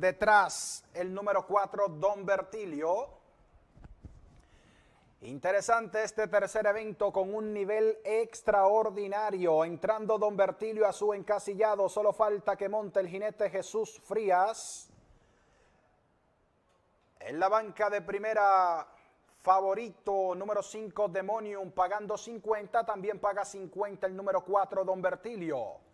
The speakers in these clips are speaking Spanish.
detrás el número 4 Don Bertilio. Interesante este tercer evento con un nivel extraordinario. Entrando Don Bertilio a su encasillado, solo falta que monte el jinete Jesús Frías. En la banca de primera, favorito número 5 Demonium pagando 50, también paga 50 el número 4 Don Bertilio.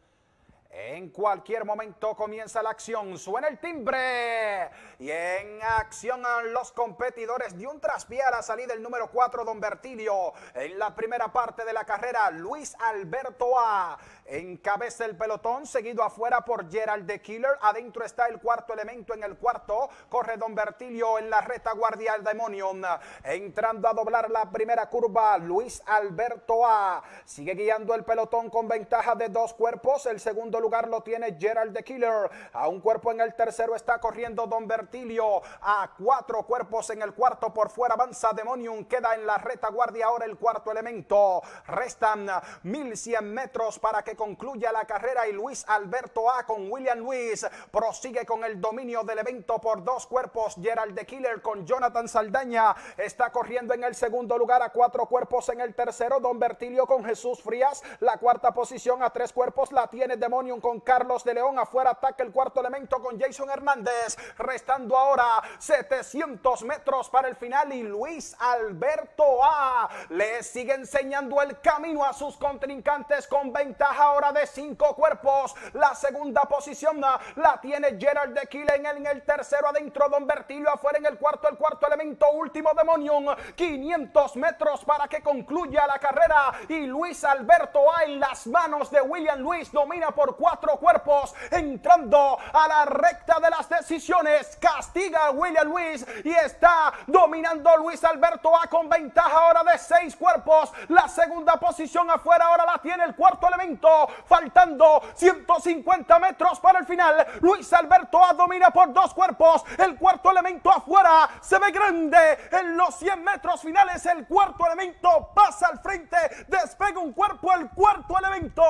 En cualquier momento comienza la acción, suena el timbre y en acción los competidores de un traspié a la salida número 4 Don Bertilio. En la primera parte de la carrera Luis Alberto A. Encabeza el pelotón, seguido afuera por Gerald de Killer. Adentro está el cuarto elemento en el cuarto. Corre Don Bertilio en la retaguardia al Demonium. Entrando a doblar la primera curva, Luis Alberto A. Sigue guiando el pelotón con ventaja de dos cuerpos. El segundo lo tiene Gerald de Killer. A un cuerpo en el tercero está corriendo Don Bertilio. A cuatro cuerpos en el cuarto por fuera avanza Demonium. Queda en la retaguardia ahora el cuarto elemento. Restan 1100 metros para que concluya la carrera y Luis Alberto A con William Luis prosigue con el dominio del evento por dos cuerpos. Gerald de Killer con Jonathan Saldaña está corriendo en el segundo lugar a cuatro cuerpos en el tercero. Don Bertilio con Jesús Frías. La cuarta posición a tres cuerpos la tiene Demonium con Carlos de León. Afuera ataca el cuarto elemento con Jason Hernández. Restando ahora 700 metros para el final y Luis Alberto A le sigue enseñando el camino a sus contrincantes con ventaja ahora de cinco cuerpos. La segunda posición la tiene Gerald de Kille en el, tercero adentro. Don Bertilio afuera en el cuarto. El cuarto elemento último Demonium. 500 metros para que concluya la carrera. Y Luis Alberto A en las manos de William Luis domina por cuatro cuerpos. Entrando a la recta de las decisiones. Castiga a William Luis y está dominando Luis Alberto A con ventaja ahora de seis cuerpos. La segunda posición afuera ahora la tiene el cuarto elemento faltando 150 metros para el final. Luis Alberto A domina por dos cuerpos. El cuarto elemento afuera se ve grande en los 100 metros finales. El cuarto elemento pasa al frente, despega un cuerpo. El cuarto elemento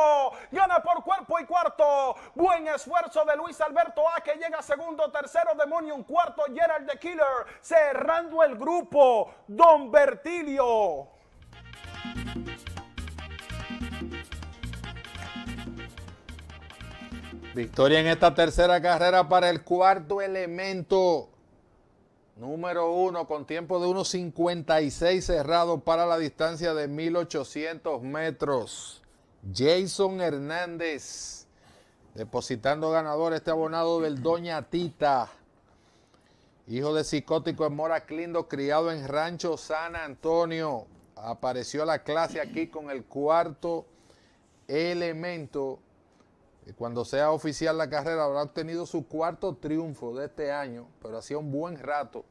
gana por cuerpo y cuarto. Buen esfuerzo de Luis Alberto A que llega segundo, tercero, demonio, un cuarto, Gerald the Killer cerrando el grupo. Don Bertilio. Victoria en esta tercera carrera para el cuarto elemento. Número uno con tiempo de 1.56 cerrado para la distancia de 1.800 metros. Jason Hernández depositando ganador este abonado del Doña Tita. Hijo de psicótico en Mora Clindo, criado en Rancho San Antonio. Apareció la clase aquí con el cuarto elemento cuando sea oficial la carrera habrá obtenido su cuarto triunfo de este año, pero hacía un buen rato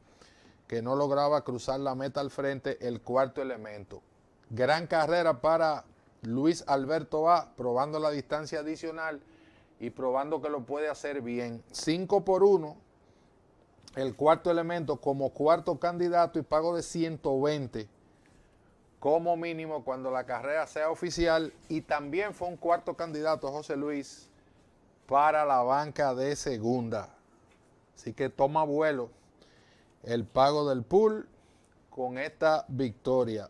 que no lograba cruzar la meta al frente el cuarto elemento. Gran carrera para Luis Alberto A, probando la distancia adicional y probando que lo puede hacer bien. 5 por 1, el cuarto elemento como cuarto candidato y pago de 120 como mínimo cuando la carrera sea oficial y también fue un cuarto candidato José Luis para la banca de segunda. Así que toma vuelo el pago del pool con esta victoria.